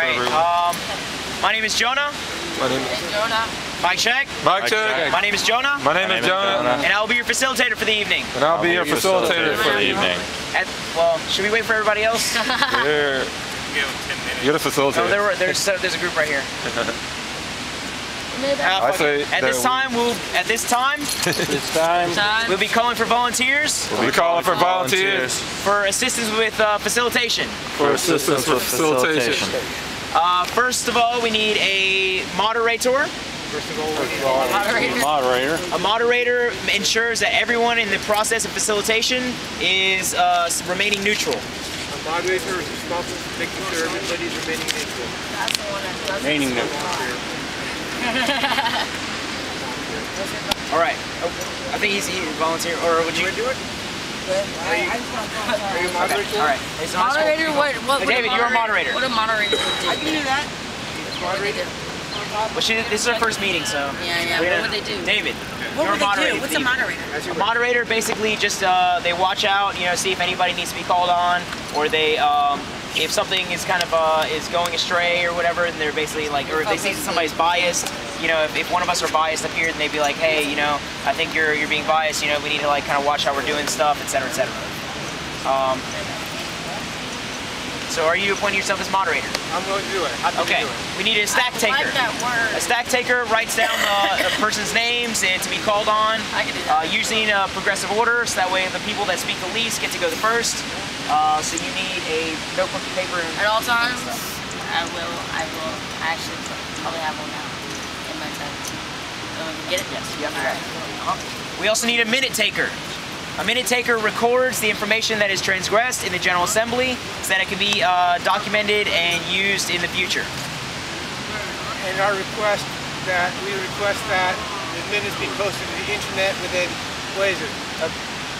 Right. Um, my name is Jonah. My name is Jonah. Mike check. Mike check. My name is Jonah. My name is Jonah, And I will be your facilitator for the evening. and I'll be your facilitator for the evening. At, well, should we wait for everybody else? You're, you're the Oh, facilitator. there, were- there's there's a group right here. I say at this we- time we'll at this time It's time. Time. we'll be calling for volunteers We'll be calling for volunteers for assistance with uh, facilitation. for assistance with facilitation. Uh, first of all, we need a moderator. First of Moderator. Moderator. A moderator ensures that everyone in the process of facilitation is uh, remaining neutral. A moderator is responsible for making sure everybody's remaining neutral. That's the one that does Meaning that All right. Oh, I think he's he volunteer, or would you? do it? Are you Okay. moderator? All right. It's Moderator, what, what, what David, you're a moderator. What a moderator would do. I can do that. What would they do? Well, she, this is our first meeting, so. Yeah, yeah, we're what gonna- would they do? David. What you're would they do? What's the a moderator? A moderator basically just uh, they watch out, you know, see if anybody needs to be called on, or they um, if something is kind of uh, is going astray or whatever, and they're basically like, or if they see that somebody's biased, you know, if, if one of us are biased up here, then they'd be like, hey, you know, I think you're you're being biased, you know, we need to like kind of watch how we're doing stuff, et cetera, et cetera. Um, so are you appointing yourself as moderator? I'm going to do it. How do Okay. do it? We need a stack I taker. like that word. A stack taker writes down the, the person's names and to be called on. I can do Uh, that. usually in a progressive order, so that way the people that speak the least get to go the first. Uh, so you need a notebook and paper. And At all times, I will, I will actually probably have one now in my time. So get it? Yes, you have to All right. We also need a minute taker. A minute taker records the information that is transgressed in the General Assembly so that it can be uh, documented and used in the future. And our request that, we request that the minutes be posted to the internet within, what is it? Uh,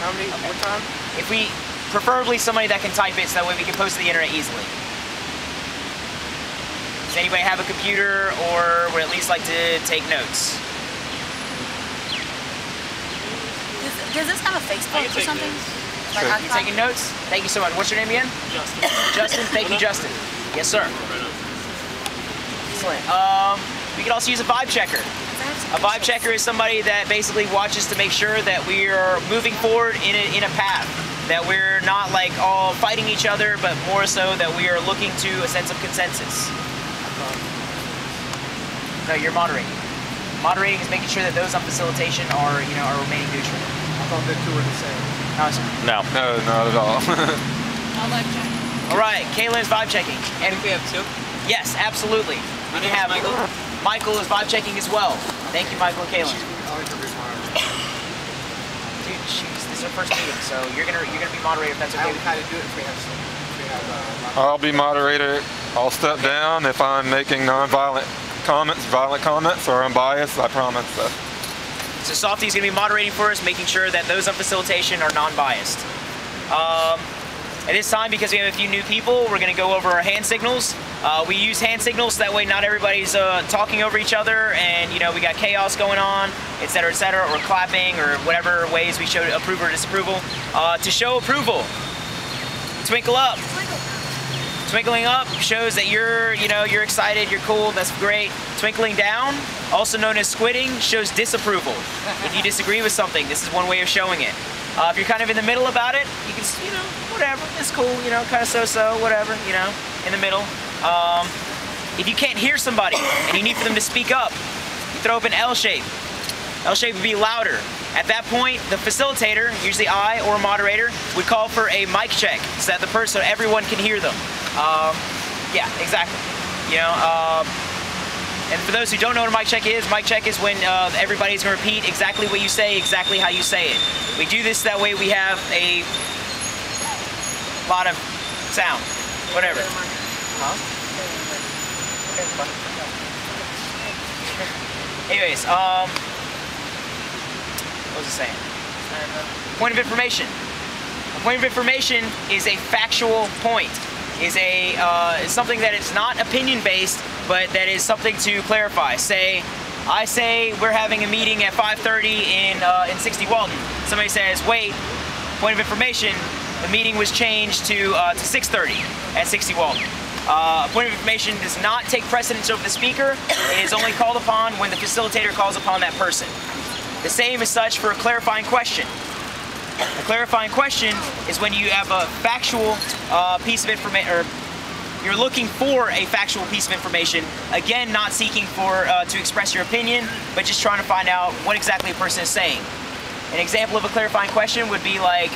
How many, what time? If we, preferably somebody that can type it so that way we can post to the internet easily. Does anybody have a computer or would at least like to take notes? Does, does this have a Facebook or something? Like You taking notes? Thank you so much. What's your name again? Justin. Justin, thank you, Justin. Yes, sir. Excellent. Um, we could also use a vibe checker. A vibe checker is somebody that basically watches to make sure that we are moving forward in a, in a path. That we're not like all fighting each other, but more so that we are looking to a sense of consensus. No, you're moderating. Moderating is making sure that those on facilitation are, you know, are remaining neutral. I thought the two were the same. No. No. No, not at all. All right, Kaylin's vibe checking. And we have two. yes, absolutely. We can have Michael. Michael is vibe checking as well. Thank you, Michael and Kaylin. I like to read mine. Dude, she's, this is our first meeting, so you're gonna you're gonna be moderator if that's I okay. would with kind of do it if we have some, if we have, uh, I'll be moderator. I'll step down if I'm making non-violent comments, violent comments, or unbiased. I promise. So. So Softy's gonna be moderating for us, making sure that those on facilitation are non-biased. Um, at this time, because we have a few new people, we're gonna go over our hand signals. Uh, we use hand signals so that way not everybody's uh, talking over each other, and you know we got chaos going on, et cetera, et cetera, or clapping, or whatever ways we show approval or disapproval. Uh, to show approval, twinkle up. Twinkling up shows that you're, you know, you're excited, you're cool, that's great. Twinkling down, also known as squidding, shows disapproval. If you disagree with something, this is one way of showing it. Uh, if you're kind of in the middle about it, you can, you know, whatever, it's cool, you know, kind of so-so, whatever, you know, in the middle. Um, if you can't hear somebody and you need for them to speak up, you throw up an L shape. L shape would be louder. At that point, the facilitator, usually I or a moderator, would call for a mic check so that the person, everyone can hear them. Um, yeah, exactly. You know, um, and for those who don't know what a mic check is, mic check is when uh, everybody's gonna repeat exactly what you say, exactly how you say it. We do this that way we have a lot of sound, whatever. Huh? Anyways, um, what was I saying? Point of information. A point of information is a factual point. Is a uh, is something that is not opinion based, but that is something to clarify. Say, I say we're having a meeting at 5:30 in uh, in 60 Walton. Somebody says, wait. Point of information: the meeting was changed to uh, to 6:30 at 60 Walton. Uh, a point of information does not take precedence over the speaker. It is only called upon when the facilitator calls upon that person. The same is such for a clarifying question. A clarifying question is when you have a factual uh, piece of information, or you're looking for a factual piece of information. Again, not seeking for uh, to express your opinion, but just trying to find out what exactly a person is saying. An example of a clarifying question would be like,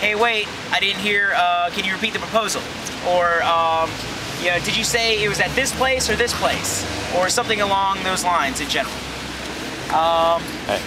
"Hey, wait, I didn't hear. Uh, can you repeat the proposal?" Or, um, you know, "Did you say it was at this place or this place?" Or something along those lines in general. Hey,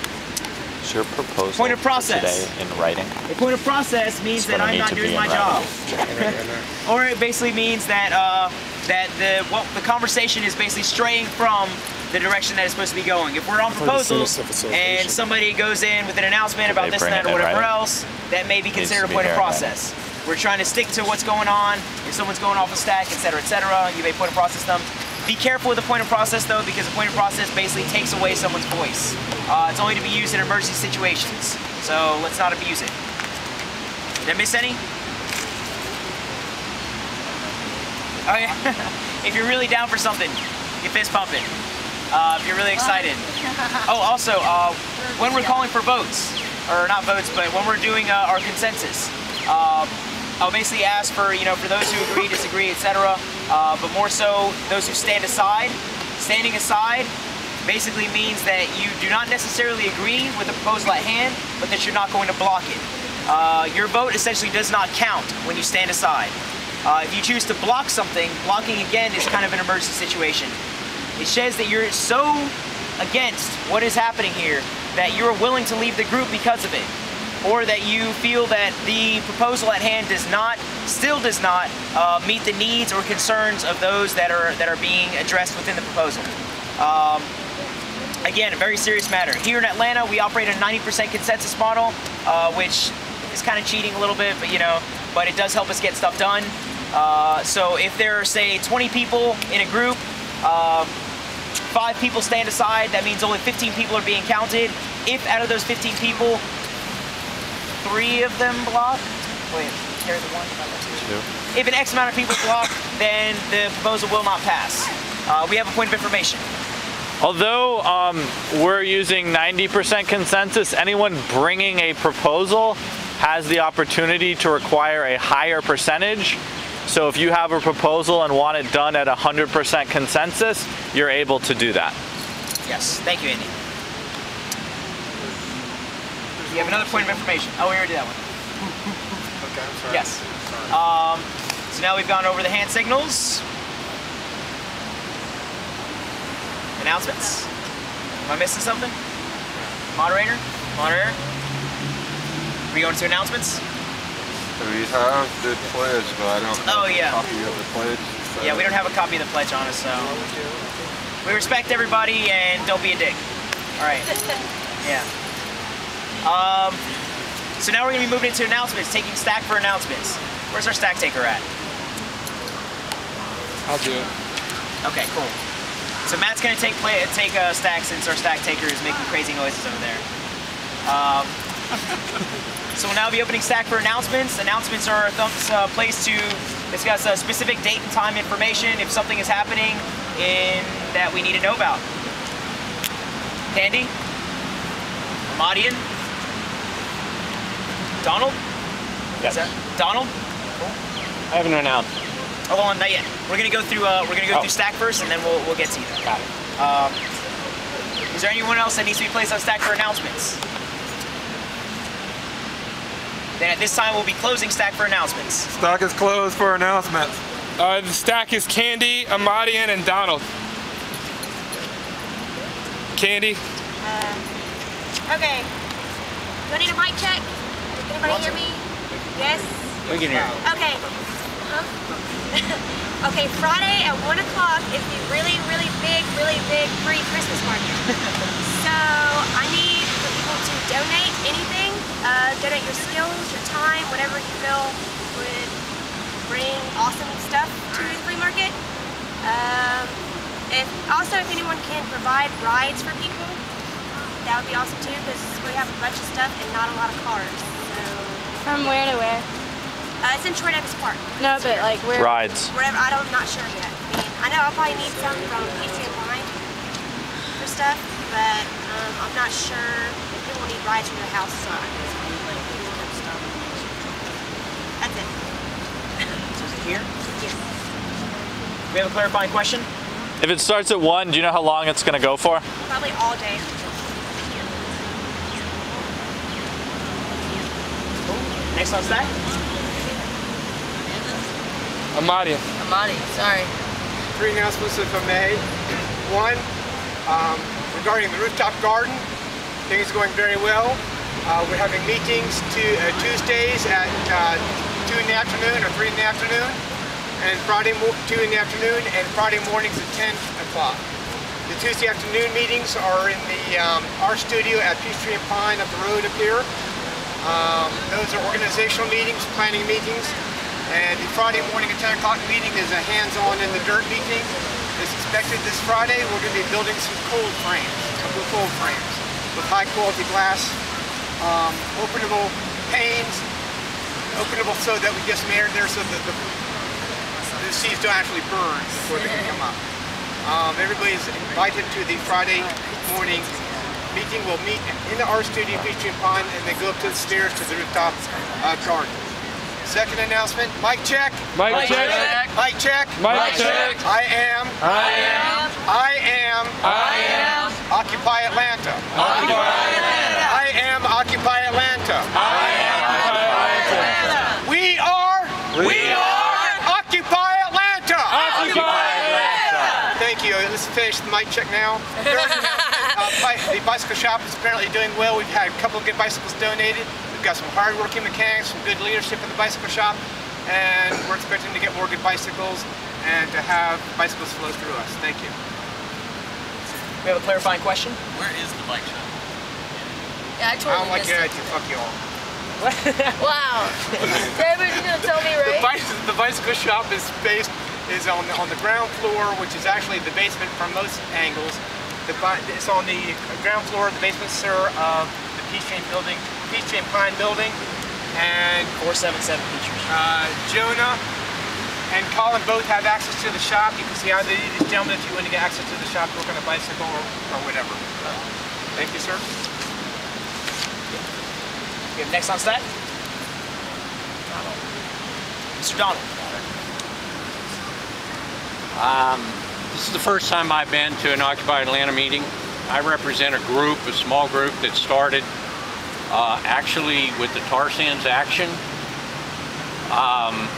is your proposal Point of process. today in writing? A point of process means that I'm not doing my job. or it basically means that uh, that the well, the conversation is basically straying from the direction that it's supposed to be going. If we're on proposals and somebody goes in with an announcement about this and that or whatever else, that may be considered a point of there in process. We're trying to stick to what's going on. If someone's going off a stack, etc., etc., you may point of process them. Be careful with the point of process though, because the point of process basically takes away someone's voice. Uh, it's only to be used in emergency situations, so let's not abuse it. Did I miss any? Oh yeah. if you're really down for something, you fist pumping. Uh, if you're really excited. Oh, also, uh, when we're calling for votes, or not votes, but when we're doing uh, our consensus, uh, I'll basically ask for, you know, for those who agree, disagree, etc. Uh, but more so, those who stand aside. Standing aside basically means that you do not necessarily agree with the proposal at hand, but that you're not going to block it. Uh, your vote essentially does not count when you stand aside. Uh, if you choose to block something, blocking again is kind of an emergency situation. It says that you're so against what is happening here that you're willing to leave the group because of it. Or that you feel that the proposal at hand does not, still does not, uh, meet the needs or concerns of those that are that are being addressed within the proposal. Um, again, a very serious matter. Here in Atlanta, we operate a 90% consensus model, uh, which is kind of cheating a little bit, but you know, but it does help us get stuff done. Uh, so if there are, say, 20 people in a group, uh, five people stand aside, that means only 15 people are being counted. If out of those 15 people, three of them block, wait, there's one. Two. If an X amount of people block, then the proposal will not pass. Uh, we have a point of information. Although um, we're using 90% consensus, anyone bringing a proposal has the opportunity to require a higher percentage. So if you have a proposal and want it done at 100% consensus, you're able to do that. Yes, thank you, Andy. You have another point of information. Oh, we already did that one. Okay, I'm sorry. Yes. Um, so now we've gone over the hand signals. Announcements. Am I missing something? Moderator? Moderator? we going to announcements? We have the pledge, but I don't have Oh, yeah. a copy of the pledge. so- Yeah, we don't have a copy of the pledge on us, so we respect everybody and don't be a dick. All right. Yeah. Um. So now we're gonna be moving into announcements, taking stack for announcements. Where's our stack taker at? I'll do it. Okay, cool. So Matt's gonna take play, take a stack since our stack taker is making crazy noises over there. Um, so we'll now be opening stack for announcements. Announcements are a uh, place to discuss a specific date and time information if something is happening in that we need to know about. Candy? Madian? Donald? Yes. Is that Donald? I haven't announced. Hold on, not yet. We're gonna go through. Uh, we're gonna go Oh. through stack first, and then we'll we'll get to you. Got it. Um, is there anyone else that needs to be placed on stack for announcements? Then at this time we'll be closing stack for announcements. Stack is closed for announcements. Uh, the stack is Candy, Amadian, and Donald. Candy. Okay. Do I need a mic check? Can anybody hear me? Yes? We can hear. Okay. Huh? okay, Friday at 1 o'clock is the really, really big, really big free Christmas market. so I need for people to donate anything. Uh, donate your skills, your time, whatever you feel would bring awesome stuff to the free market. Um, if, also, if anyone can provide rides for people, that would be awesome too because we have a bunch of stuff and not a lot of cars. So From where to where? Uh, it's in Troy Davis Park. No, but like where? Rides. Whatever, I don't, I'm not sure yet. I mean, I know I'll probably need some from PC and Line for stuff, but um, I'm not sure if people need rides from the house. So that's it. So is it here? Yes. We have a clarifying question. If it starts at 1, do you know how long it's going to go for? Probably all day. Next on stack. Amadia. Amadi, sorry. Three announcements, if I may. One, um, regarding the rooftop garden, things are going very well. Uh, we're having meetings to, uh, Tuesdays at uh, 2 in the afternoon or 3 in the afternoon, and Friday 2 in the afternoon, and Friday mornings at 10 o'clock. The Tuesday afternoon meetings are in the um, our studio at Peachtree and Pine up the road up here. Um, those are organizational meetings, planning meetings. And the Friday morning at 10 o'clock meeting is a hands-on in the dirt meeting. It's expected this Friday. We're going to be building some cold frames, a couple of cold frames with high quality glass, um, openable panes, openable so that we get some air there so that the, the seeds don't actually burn before they can come up. Um, everybody's invited to the Friday morning meeting. We'll meet in the art studio, Peachtree and Pine, and then go up to the stairs to the rooftop uh, garden. Second announcement, mic check. Mike check. Mic check. Mike check. I am. I am. I am. I am. Occupy Atlanta. Occupy Atlanta. I am Occupy Atlanta. I am. We are. We are. Occupy Atlanta. Occupy Atlanta. Thank you. Let's finish the mic check now. Third announcement, uh, the bicycle shop is apparently doing well. We've had a couple of good bicycles donated. We've got some hardworking mechanics, some good leadership in the bicycle shop, and we're expecting to get more good bicycles and to have bicycles flow through us. Thank you. We have a clarifying question. Where is the bike shop? Yeah, I I totally don't like missed your it. idea. Fuck you all. Wow. David, you're gonna tell me, The, right? bicycle, the bicycle shop is based is on the, on the ground floor, which is actually the basement from most angles. The, it's on the ground floor, the basement, sir, of the Peachtree Building, Peachtree and Pine Building, and 477 features. uh, Jonah and Colin both have access to the shop. You can see either of these gentlemen if you want to get access to the shop, work on a bicycle or, or whatever. Thank you, sir. We have next on stack. Mr. Donald. Um, this is the first time I've been to an Occupy Atlanta meeting. I represent a group, a small group that started uh, actually with the tar sands action. Um,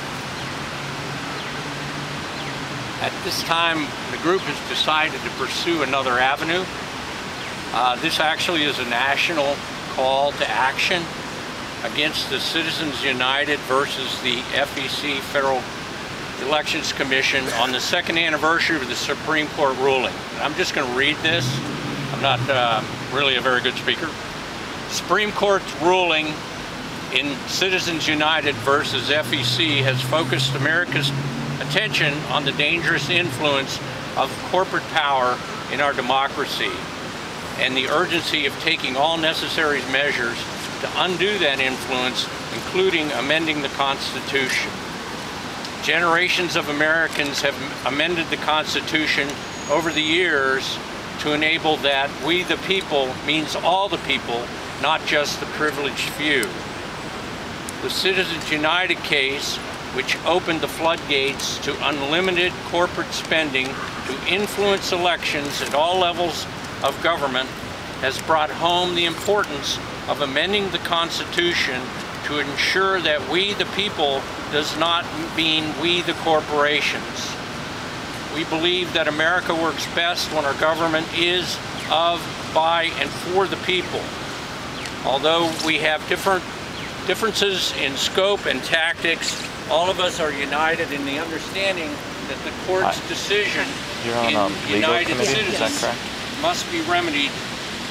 at this time, the group has decided to pursue another avenue. Uh, this actually is a national call to action against the Citizens United versus the FEC Federal Elections Commission on the second anniversary of the Supreme Court ruling. I'm just going to read this. I'm not uh, really a very good speaker. Supreme Court's ruling in Citizens United versus FEC has focused America's attention on the dangerous influence of corporate power in our democracy and the urgency of taking all necessary measures to undo that influence, including amending the Constitution. Generations of Americans have amended the Constitution over the years to enable that we the people means all the people, not just the privileged few. The Citizens United case, which opened the floodgates to unlimited corporate spending to influence elections at all levels of government, has brought home the importance of amending the Constitution to ensure that we the people does not mean we the corporations. We believe that America works best when our government is of, by, and for the people. Although we have different differences in scope and tactics, all of us are united in the understanding that the court's decision You're on in um, legal United Citizens must be remedied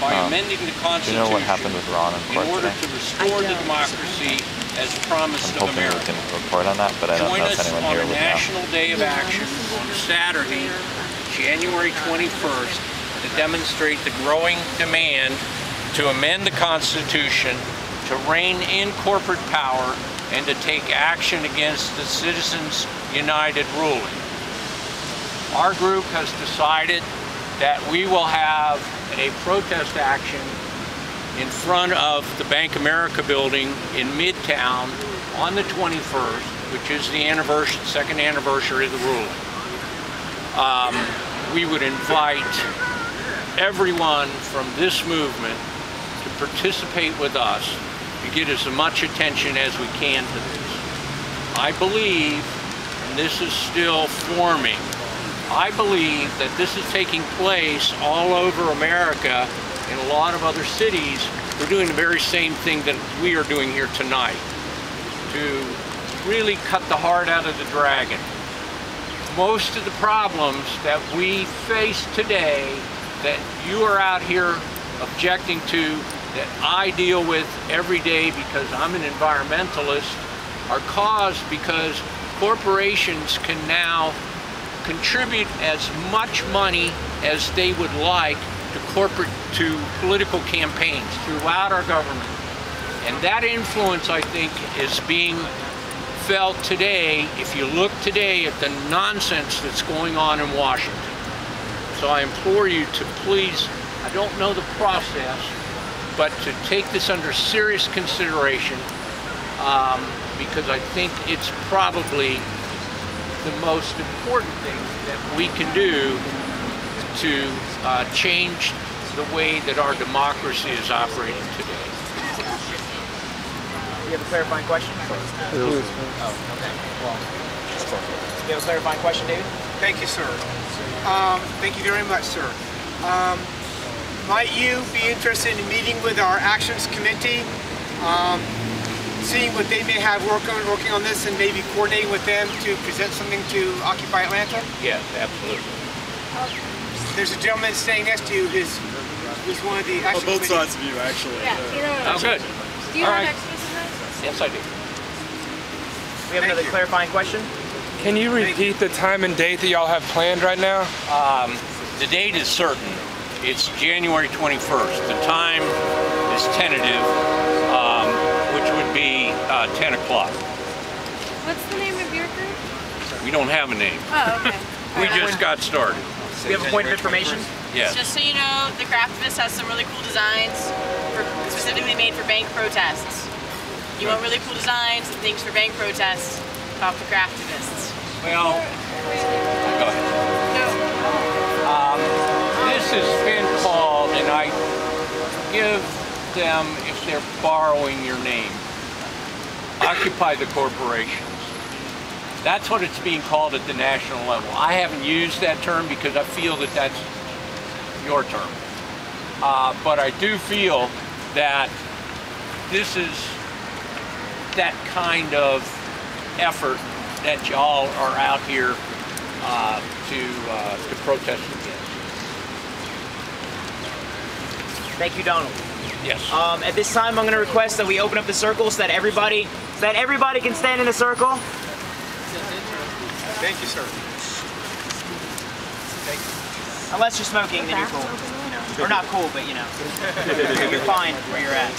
by Um, amending the Do you Constitution know what happened with Ron in in order today? to restore the democracy as promised I'm of hoping we can report on that, but I don't Join know if anyone on here a would know. national day of action on Saturday, January 21st, to demonstrate the growing demand to amend the Constitution to rein in corporate power and to take action against the Citizens United ruling. Our group has decided that we will have a protest action in front of the Bank America building in Midtown on the 21st, which is the anniversary, second anniversary of the ruling. Um, we would invite everyone from this movement to participate with us to get as much attention as we can to this. I believe, and this is still forming, I believe that this is taking place all over America in a lot of other cities. We're doing the very same thing that we are doing here tonight to really cut the heart out of the dragon. Most of the problems that we face today that you are out here objecting to, that I deal with every day because I'm an environmentalist, are caused because corporations can now contribute as much money as they would like to corporate to political campaigns throughout our government. And that influence, I think, is being felt today if you look today at the nonsense that's going on in Washington. So I implore you to please, I don't know the process, but to take this under serious consideration um, because I think it's probably the most important thing that we can do to uh, change the way that our democracy is operating today. You have a clarifying question? Oh, okay. Well, you have a clarifying question, David? Thank you, sir. Um, thank you very much, sir. Um, might you be interested in meeting with our Actions Committee, um, seeing what they may have work on, working on this and maybe coordinating with them to present something to Occupy Atlanta? Yes, absolutely. There's a gentleman standing next to you who's, who's one of the On Action both Committee. sides of you, actually. Yeah, you know. Oh, good. Do you All have right. extras in those? Yes, I do. We have another clarifying question? Can you repeat the time and date that y'all have planned right now? Um, the date is certain. It's January 21st. The time is tentative, um, which would be uh, 10 o'clock. What's the name of your group? We don't have a name. Oh, okay. We just got started. We have a point of information? Yes. Just so you know, the Craftivist has some really cool designs for, specifically made for bank protests. You want really cool designs and things for bank protests, talk to Craftivists. Well, go ahead. Um, this has been called, and I give them, if they're borrowing your name, occupy the corporations. That's what it's being called at the national level. I haven't used that term because I feel that that's your term. Uh, but I do feel that this is that kind of effort that y'all are out here uh, to uh, to protest against. Thank you, Donald. Yes. Um, at this time, I'm going to request that we open up the circle so that everybody, that everybody can stand in a circle. Thank you, sir. Unless you're smoking, then you're cool. You know. Or not cool, but you know. you're fine where you're at.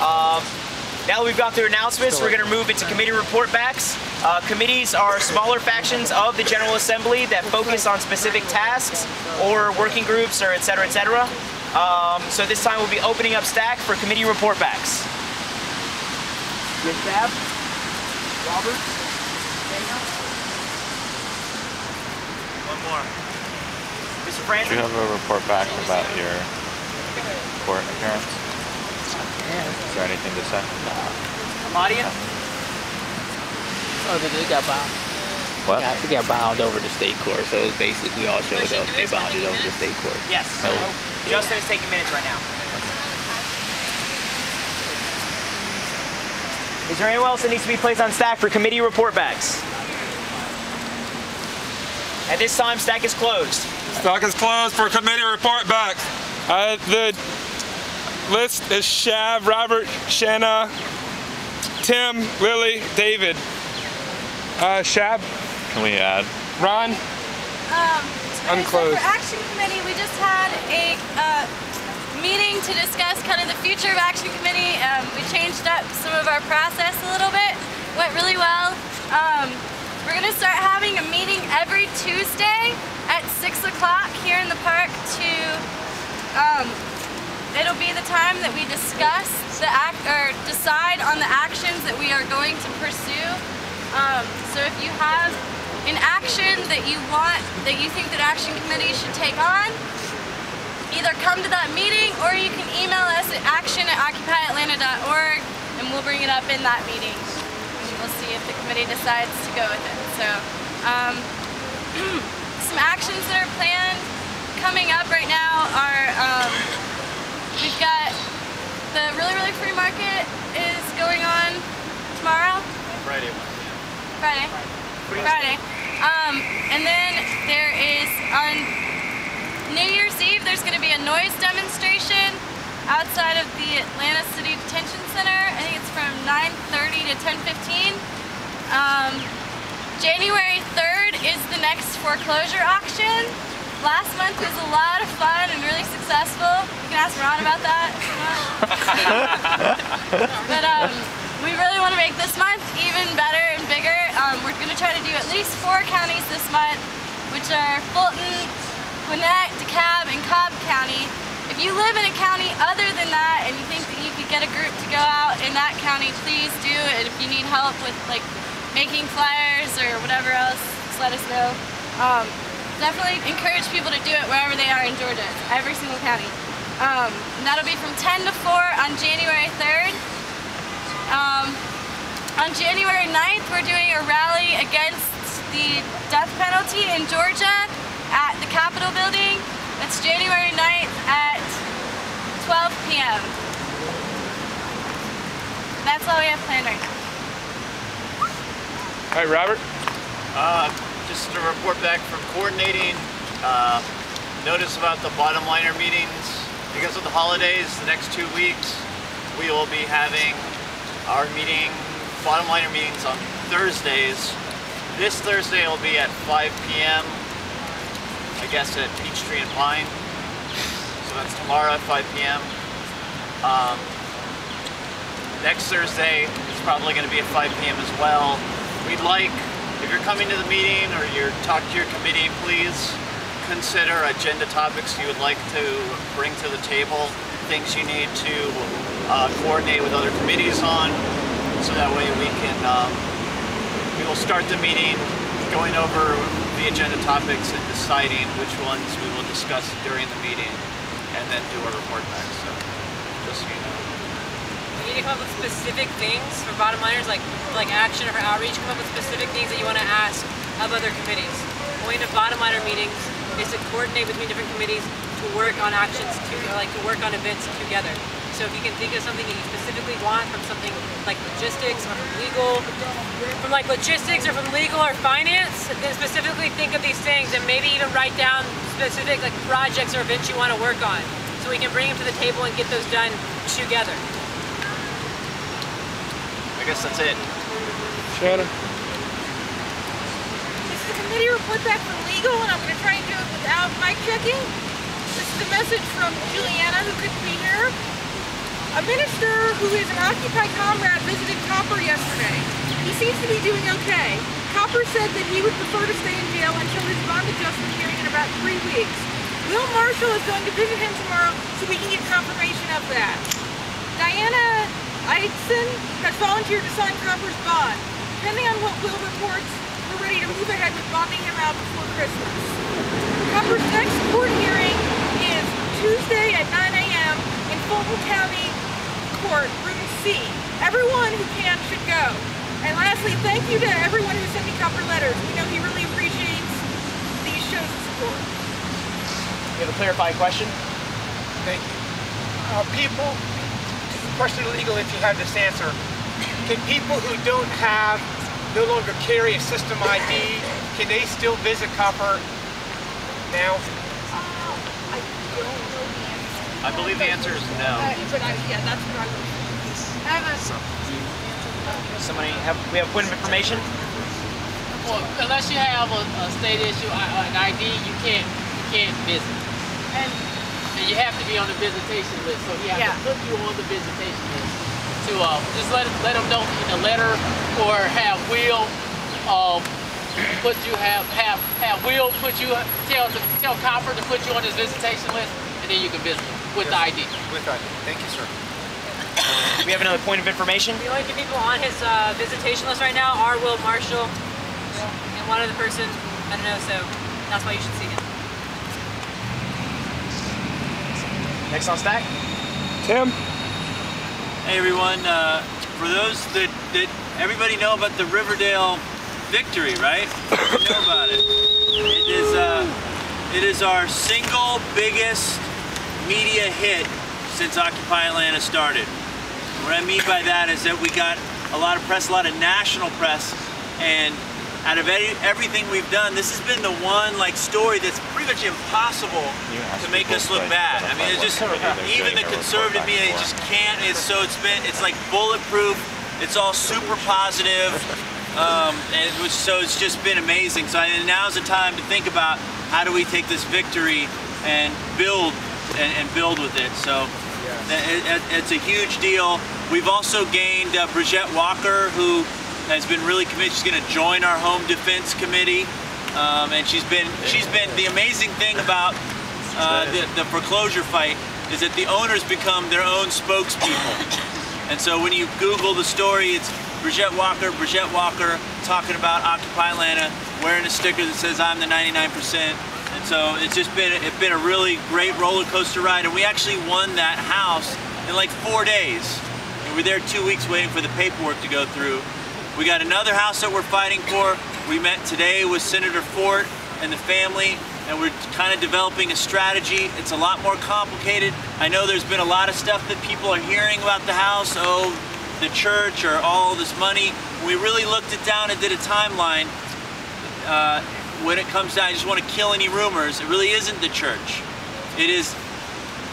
Um, now that we've gone through announcements, we're going to move into committee report backs. Uh, committees are smaller factions of the General Assembly that focus on specific tasks or working groups or et cetera, et cetera. Um, so this time we'll be opening up stack for committee report backs. Good Dab, Robert, Daniel. One more. Mr. Do Francis? you have a report back about your court appearance? Is there anything to say? Amadian? Oh, they got bound. What? Yeah, we got bound over to state court, so it's basically all showed up. They bound it over to state court. Yes. So, Justin is taking minutes right now. Is there anyone else that needs to be placed on stack for committee report backs? At this time, stack is closed. Stock is closed for committee report back. Uh, the list is Shav, Robert, Shanna, Tim, Lily, David. Uh, Shab, Can we add? Um, Ron, okay, Unclosed. So for Action Committee, we just had a uh, meeting to discuss kind of the future of Action Committee. Um, we changed up some of our process a little bit. Went really well. Um, we're gonna start having a meeting every Tuesday at six o'clock here in the park to um, it'll be the time that we discuss the act or decide on the actions that we are going to pursue. Um, so if you have an action that you want, that you think that Action Committee should take on, either come to that meeting or you can email us at action at occupyatlanta.org and we'll bring it up in that meeting. And we'll see if the committee decides to go with it. So, um, some actions that are planned coming up right now are um, we've got the Really Really Free Market is going on tomorrow. Friday. Friday. Friday. Um, and then there is on New Year's Eve, there's going to be a noise demonstration outside of the Atlanta City Detention Center. I think it's from 9.30 to 10.15. Um, January 3rd is the next foreclosure auction. Last month was a lot of fun and really successful. You can ask Ron about that. but um, we really want to make this month even better and bigger. Um, we're going to try to do at least four counties this month, which are Fulton, Gwinnett, DeKalb, and Cobb County. If you live in a county other than that and you think that you could get a group to go out in that county, please do. And if you need help with like making flyers or whatever else, just let us know. Um, definitely encourage people to do it wherever they are in Georgia, every single county. Um, that'll be from 10 to 4 on January 3rd. Um, on January 9th, we're doing a rally against the death penalty in Georgia at the Capitol building. It's January 9th at 12 p.m. That's all we have planned right now. All right, Robert. Uh, just to report back from coordinating. Uh, notice about the bottom liner meetings. Because of the holidays, the next two weeks, we will be having our meeting, bottom liner meetings on Thursdays. This Thursday will be at 5 p.m. I guess at Peachtree and Pine. So that's tomorrow at 5 p.m. Um, next Thursday is probably going to be at 5 p.m. as well. We'd like, if you're coming to the meeting or you're talking to your committee, please consider agenda topics you would like to bring to the table, things you need to uh, coordinate with other committees on, so that way we can, um, we will start the meeting going over the agenda topics and deciding which ones we will discuss during the meeting, and then do a report back, so just so you know. You need to come up with specific things for bottom liners, like like action or for outreach. Come up with specific things that you want to ask of other committees. Point of bottom liner meetings is to coordinate between different committees to work on actions to like to work on events together. So if you can think of something that you specifically want from something like logistics or from legal, from like logistics or from legal or finance, then specifically think of these things and maybe even write down specific like projects or events you want to work on. So we can bring them to the table and get those done together. I guess that's it. Shanna. This is a committee report back from legal, and I'm going to try and do it without mic checking. This is a message from Juliana, who couldn't be here. A minister who is an Occupy comrade visited Copper yesterday. He seems to be doing okay. Copper said that he would prefer to stay in jail until his bond adjustment hearing in about three weeks. Will Marshall is going to visit him tomorrow so we can get confirmation of that. Diana Eidson has volunteered to sign Copper's bond. Depending on what Will reports, we're ready to move ahead with bonding him out before Christmas. Copper's next court hearing is Tuesday at 9 a.m. in Fulton County Court, Room C. Everyone who can should go. And lastly, thank you to everyone who sent me Copper letters. We know he really appreciates these shows of support. You have a clarifying question? Thank you. Uh, people, question legal if you have this answer. Can people who don't have, no longer carry a system ID, can they still visit Copper now? I believe the answer is no. Uh, but I, yeah, that's what I was. I have a, Somebody have we have point of information? Well, unless you have a, a state issue, uh, an ID, you can't you can't visit. and and you have to be on the visitation list. So he has Yeah. to put you on the visitation list to uh, just let let them know in a letter or have Will um, put you have have have Will put you tell tell Copper to put you on his visitation list, and then you can visit him with the ID. With ID. Thank you, sir. We have another point of information. The only two people on his uh, visitation list right now are Will Marshall and one other person. I don't know, so that's why you should see him. Next on stack. Tim. Hey everyone, uh, for those that, that everybody know about the Riverdale victory, right? You know about it. It is, uh, it is our single biggest media hit since Occupy Atlanta started. What I mean by that is that we got a lot of press, a lot of national press, and out of any, everything we've done, this has been the one like story that's pretty much impossible to make us look bad. I mean, it's just even the conservative media just can't. It's so it's been it's like bulletproof. It's all super positive. Um, and it was, so it's just been amazing. So I, now's the time to think about how do we take this victory and build and, and build with it. So it- it- it's a huge deal. We've also gained uh, Bridgette Walker, who has been really committed. She's going to join our home defense committee, um, and she's been she's been the amazing thing about uh, the, the foreclosure fight is that the owners become their own spokespeople. And so when you Google the story, it's Bridgette Walker, Bridgette Walker talking about Occupy Atlanta, wearing a sticker that says I'm the 99%. So it's just been it's been a really great roller coaster ride. And we actually won that house in like four days. And we were there two weeks waiting for the paperwork to go through. We got another house that we're fighting for. We met today with Senator Fort and the family, and we're kind of developing a strategy. It's a lot more complicated. I know there's been a lot of stuff that people are hearing about the house, oh, the church or all this money. We really looked it down and did a timeline. Uh, when it comes down, I just want to kill any rumors. It really isn't the church. It is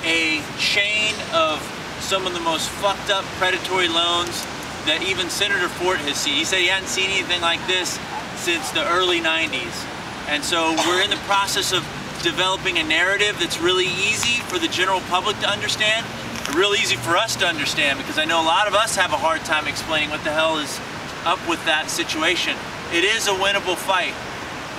a chain of some of the most fucked up predatory loans that even Senator Fort has seen. He said he hadn't seen anything like this since the early 90s. And so we're in the process of developing a narrative that's really easy for the general public to understand, real easy for us to understand because I know a lot of us have a hard time explaining what the hell is up with that situation. It is a winnable fight.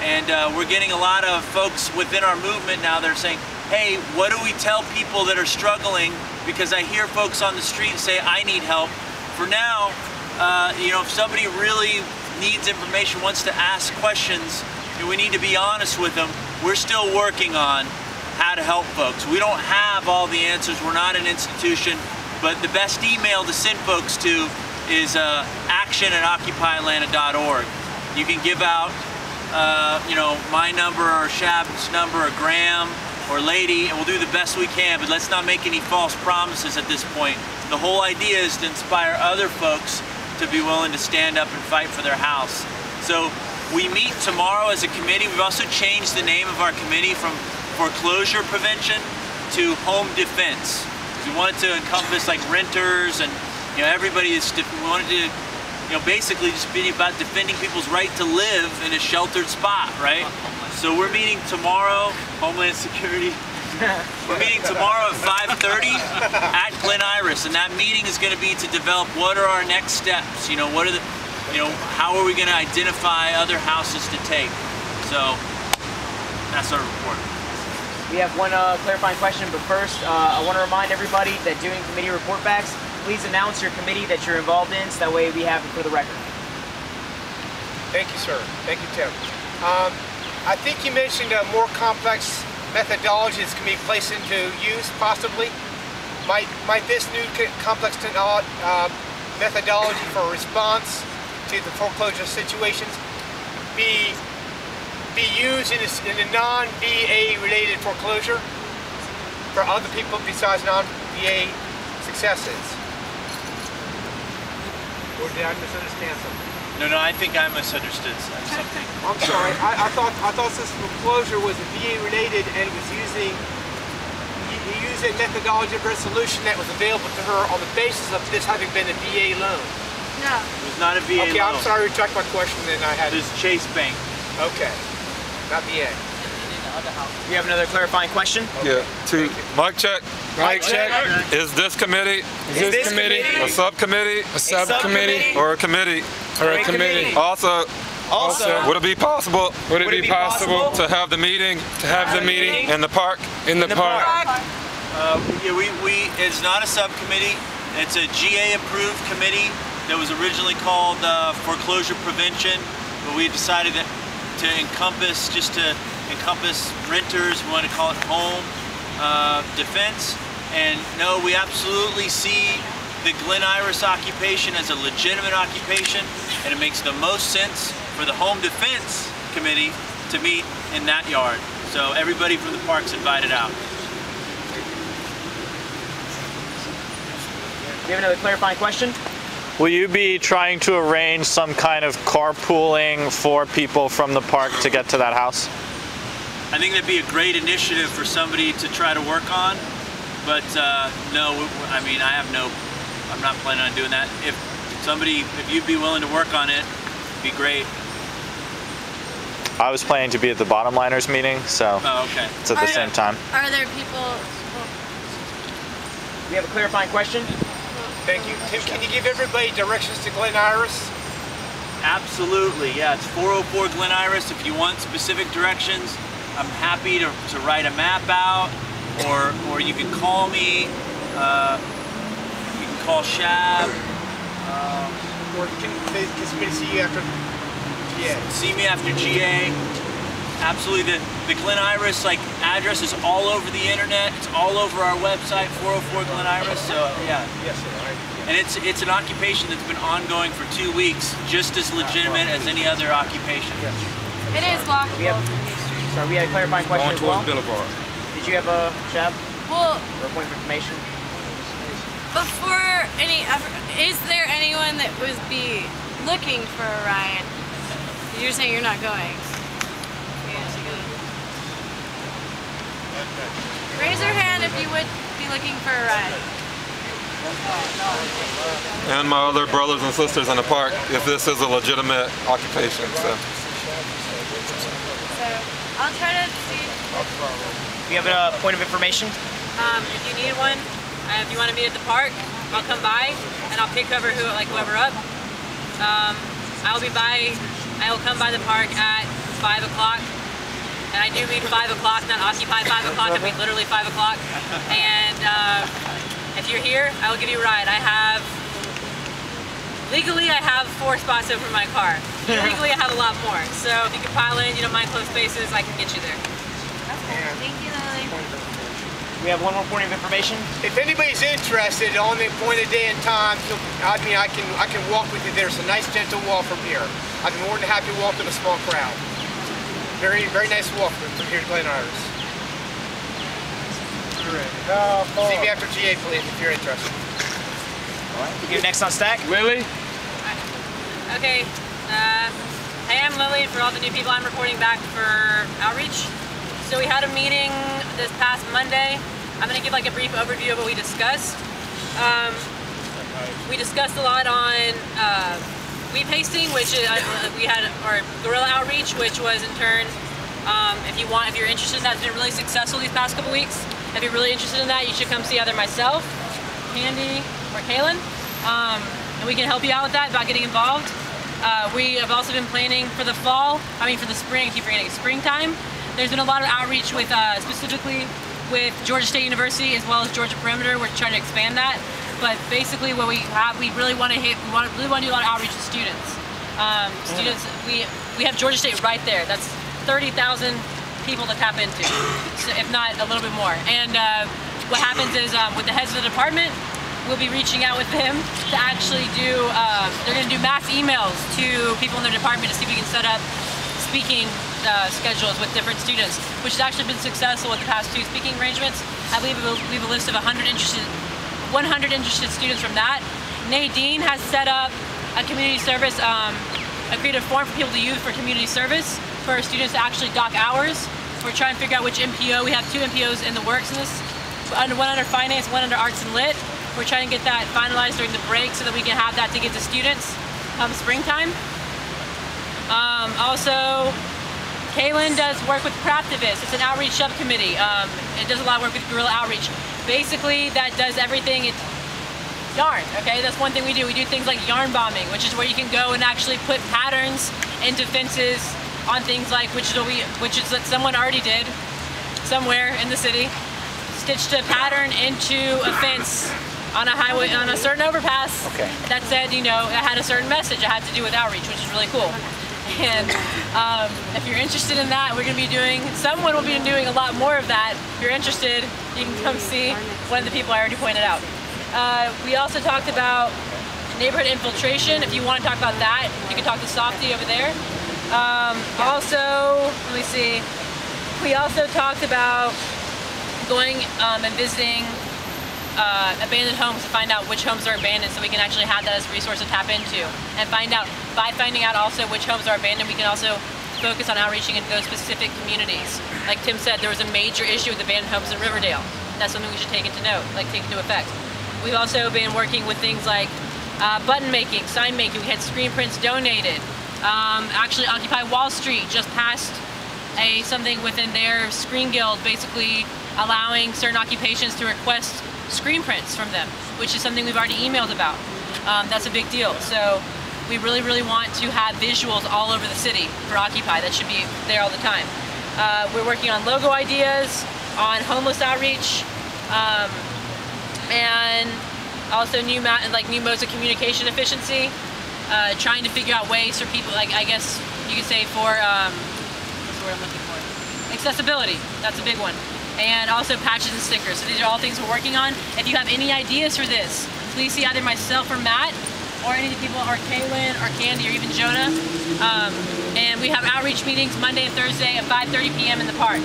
And uh, we're getting a lot of folks within our movement now that are saying, hey, what do we tell people that are struggling? Because I hear folks on the street say, I need help. For now, uh, you know, if somebody really needs information, wants to ask questions, we need to be honest with them. We're still working on how to help folks. We don't have all the answers. We're not an institution, but the best email to send folks to is uh, action at occupyatlanta.org. You can give out uh, you know, my number or Shab's number or Graham or Lady, and we'll do the best we can, but let's not make any false promises at this point. The whole idea is to inspire other folks to be willing to stand up and fight for their house. So we meet tomorrow as a committee. We've also changed the name of our committee from foreclosure prevention to home defense. We wanted to encompass like renters and you know everybody is. We wanted to you know, basically just being about defending people's right to live in a sheltered spot, right? So we're meeting tomorrow, Homeland Security. we're meeting tomorrow at 5.30 at Glen Iris, and that meeting is going to be to develop what are our next steps, you know, what are the, you know, how are we going to identify other houses to take? So that's our report. We have one uh, clarifying question, but first, uh, I want to remind everybody that doing committee report backs, please announce your committee that you're involved in, so that way we have it for the record. Thank you, sir. Thank you, Tim. Um, I think you mentioned a more complex methodologies can be placed into use, possibly. Might, might this new complex uh, methodology for response to the foreclosure situations be be used in a, a non-VA related foreclosure for other people besides non-VA successes? Or did I misunderstand something? No, no, I think I misunderstood something. I'm sorry. I, I thought I thought system of closure was VA related and was using you, you used a methodology of resolution that was available to her on the basis of this having been a VA loan. No. It was not a VA Okay, loan. I'm sorry. Retract my question. Then I had. This is Chase Bank. Okay, not VA. We have another clarifying question. Yeah, to, mic check. Mic check. Is this committee? Is this committee A subcommittee? A subcommittee Or a committee? Or a committee. Also, Also- would it be possible? Would it be possible to have the meeting? to have the meeting in the park? in the park? Uh, yeah, we, we, it's not a subcommittee. It's a GA-approved committee that was originally called uh, foreclosure prevention, but we decided that to encompass, just to encompass renters, we want to call it home uh, defense. And no, we absolutely see the Glen Iris occupation as a legitimate occupation, and it makes the most sense for the home defense committee to meet in that yard. So everybody from the park's invited out. Do you have another clarifying question. Will you be trying to arrange some kind of carpooling for people from the park to get to that house? I think that'd be a great initiative for somebody to try to work on, but uh, no, I mean, I have no, I'm not planning on doing that. If somebody, if you'd be willing to work on it, it'd be great. I was planning to be at the bottom liners meeting, so Oh, okay. it's at the same time. Are there people? We have a clarifying question. Thank you. Tim, can you give everybody directions to Glen Iris? Absolutely, yeah. It's 404 Glen Iris. If you want specific directions, I'm happy to, to write a map out, or or you can call me. Uh, you can call Shab. Um, Or can, can somebody see you after? Yeah. see me after GA. Absolutely, the, the Glen Iris like address is all over the internet. It's all over our website, 404 Glen Iris. So yeah, Yes, sir. I- and it's it's an occupation that's been ongoing for two weeks, just as legitimate as any other occupation. Yes. It is We walkable. Have, sorry, we had a clarifying question as well. Boulevard. Did you have a Shab Well, or a point of information? before any effort, is there anyone that would be looking for a ride? You're saying you're not going. Yes, you're going. Raise your hand if you would be looking for a ride. And my other brothers and sisters in the park, if this is a legitimate occupation, so. I'll try to see. We have a point of information. Um, if you need one, uh, if you want to meet at the park, I'll come by and I'll pick whoever who like whoever up. Um, I'll be by. I will come by the park at five o'clock, and I do mean five o'clock, not occupy five o'clock. I mean literally five o'clock. And uh, if you're here, I will give you a ride. I have legally I have four spots open for my car. Legally I have a lot more. So if you can pile in, you don't mind close spaces, I can get you there. Okay, Thank you, Lily. We have one more point of information. If anybody's interested on the appointed day and time, so, I mean, I can I can walk with you. There's a nice gentle walk from here. I'd be more than happy to walk in a small crowd. Very very nice walk from, from here to Glen Iris. See me uh, after GA, please, if you're interested. All right. You next on stack. Lily? Okay. Hey, I'm Lily. For all the new people, I'm reporting back for outreach. So we had a meeting this past Monday. I'm going to give like a brief overview of what we discussed. Um, we discussed a lot on uh, wheat pasting, which is, uh, we had our guerrilla outreach, which was in turn, um, if you want, if you're interested, that's been really successful these past couple weeks. If you're really interested in that, you should come see either myself, Candy, or Kaylin, um, and we can help you out with that about getting involved. Uh, we have also been planning for the fall, I mean for the spring, I keep forgetting, springtime. There's been a lot of outreach with, uh, specifically with Georgia State University as well as Georgia Perimeter. We're trying to expand that. But basically what we have, we really want to hit, we want to, really want to do a lot of outreach to students. Um, students, we, we have Georgia State right there. That's 30,000 people to tap into, so if not a little bit more. And uh, what happens is um, with the heads of the department, we'll be reaching out with them to actually do, uh, they're going to do mass emails to people in their department to see if we can set up speaking uh, schedules with different students, which has actually been successful with the past two speaking arrangements. I believe we have a list of 100 interested, 100 interested students from that. Nadine has set up a community service, um, a creative form for people to use for community service for students to actually dock hours. We're trying to figure out which MPO. We have two MPOs in the works in this, one under finance, one under arts and lit. We're trying to get that finalized during the break so that we can have that to give to students come springtime. Um, also, Kaylin does work with Craftivist. It's an outreach subcommittee. Um, it does a lot of work with guerrilla outreach. Basically, that does everything. It's yarn, okay? That's one thing we do. We do things like yarn bombing, which is where you can go and actually put patterns into fences on things like, which is what we, which is what someone already did somewhere in the city, stitched a pattern into a fence on a highway, on a certain overpass Okay. that said, you know, it had a certain message. It had to do with outreach, which is really cool. And um, if you're interested in that, we're going to be doing, someone will be doing a lot more of that. If you're interested, you can come see one of the people I already pointed out. Uh, we also talked about neighborhood infiltration. If you want to talk about that, you can talk to Softy over there. Um, also, let me see. We also talked about going um, and visiting uh, abandoned homes to find out which homes are abandoned so we can actually have that as a resource to tap into and find out by finding out also which homes are abandoned we can also focus on outreaching into those specific communities. Like tim said there was a major issue with abandoned homes in riverdale. That's something we should take into note like take into effect. We've also been working with things like uh, button making sign making. We had screen prints donated. Um, actually occupy wall street just passed a something within their screen guild basically allowing certain occupations to request screen prints from them, which is something we've already emailed about. Um, that's a big deal. So we really, really want to have visuals all over the city for Occupy. That should be there all the time. Uh, we're working on logo ideas, on homeless outreach, um, and also new like new modes of communication efficiency. Uh, trying to figure out ways for people, like I guess you could say for um, what's the word I'm looking for? Accessibility. That's a big one. And also patches and stickers. So these are all things we're working on. If you have any ideas for this, please see either myself or Matt, or any of the people, or Kaylin, or Candy, or even Jonah. Um, and we have outreach meetings Monday and Thursday at 5:30 p.m. in the park.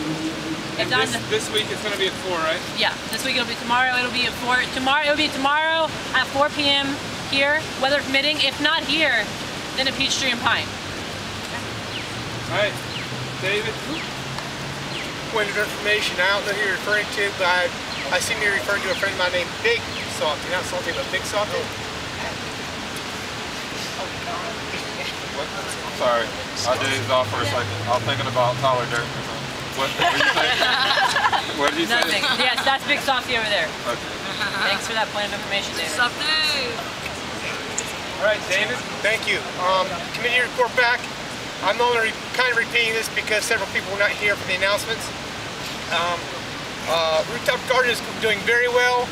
If not, This, this week it's going to be at 4, right? yeah, this week it'll be tomorrow. It'll be at four. Tomorrow it'll be tomorrow at 4 p.m. here, weather permitting. If not here, then at Peachtree and Pine. All right. David? Point of information, I don't know who you're referring to, but I, I seem you're referring to a friend of mine named Big Salty. Not Salty, but Big Salty. Sorry, I did off for a second. I was thinking about Tyler Durden or something. What, what did you say? what did you say? Nothing. yes, that's Big Softy over there. Okay. Thanks for that point of information, David. All right, David. Thank you. Um, committee report back. I'm only re- kind of repeating this because several people were not here for the announcements. Um, uh, rooftop garden is doing very well.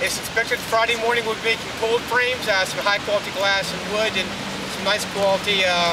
It's expected Friday morning we'll be making cold frames, uh, some high quality glass and wood, and some nice quality uh,